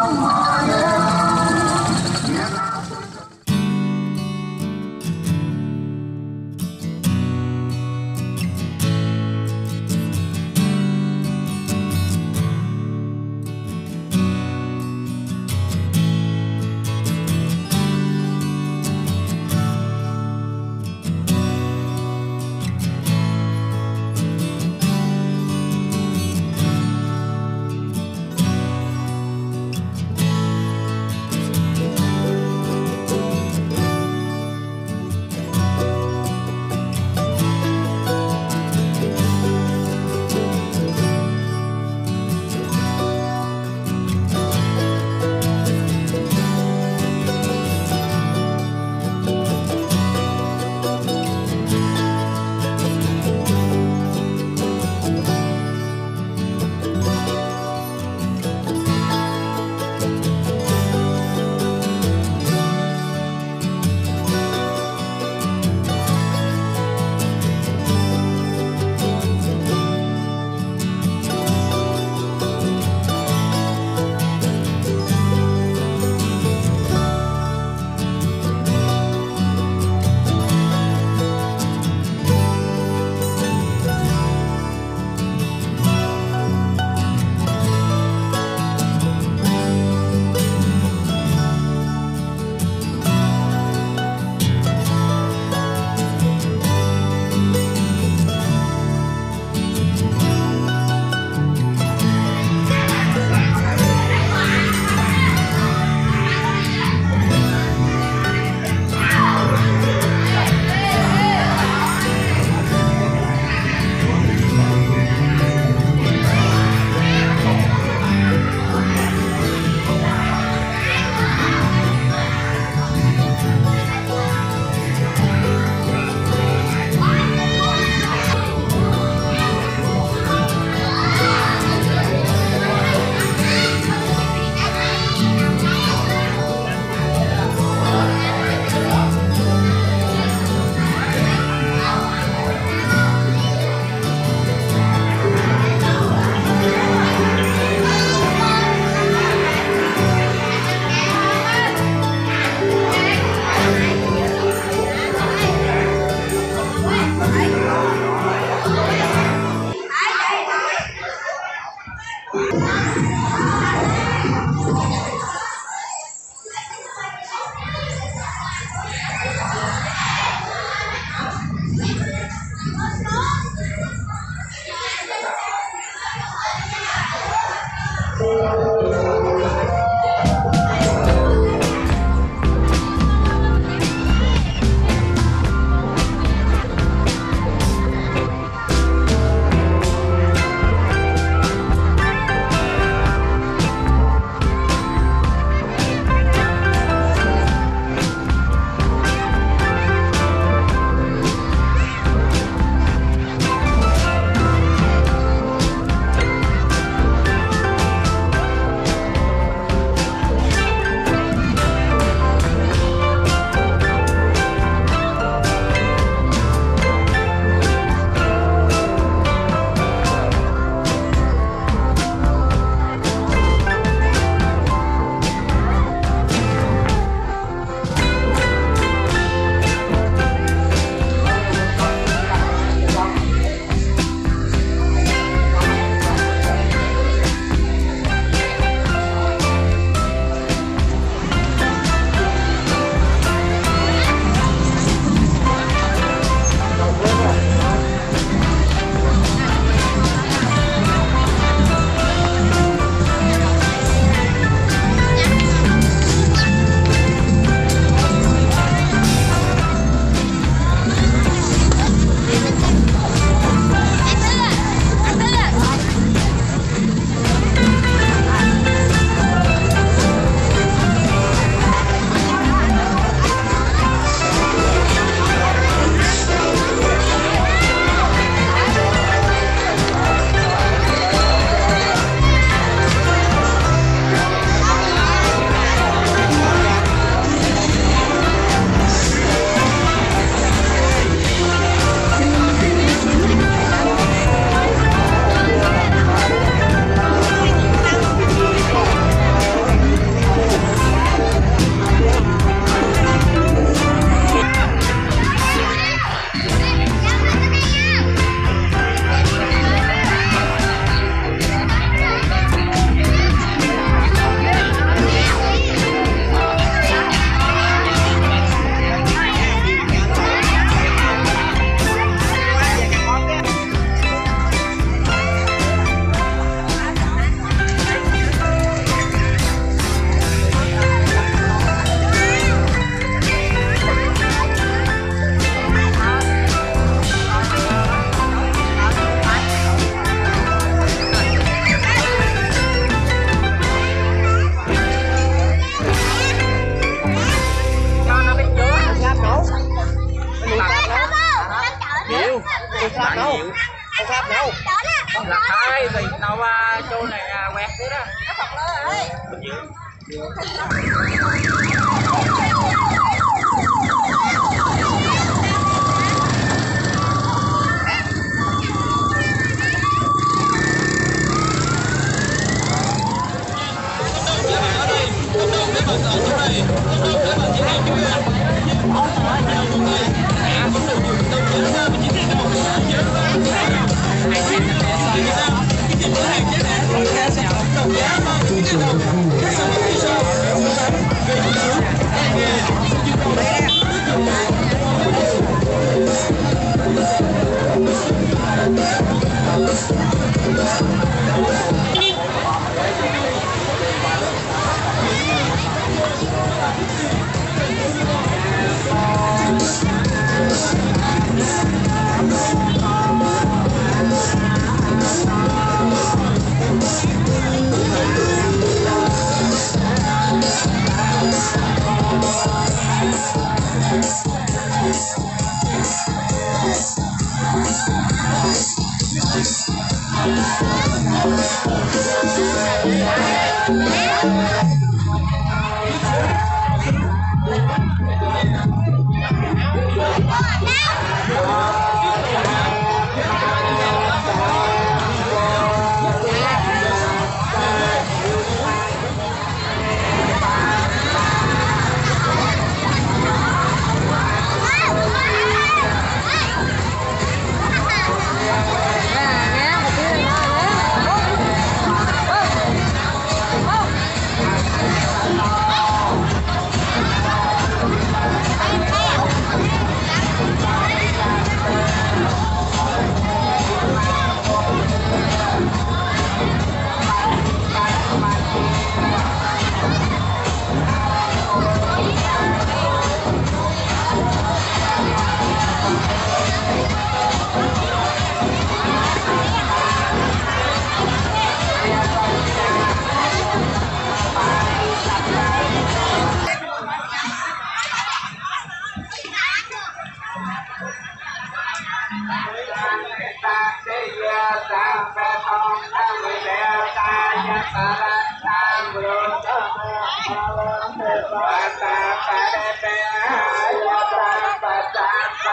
Oh, my God.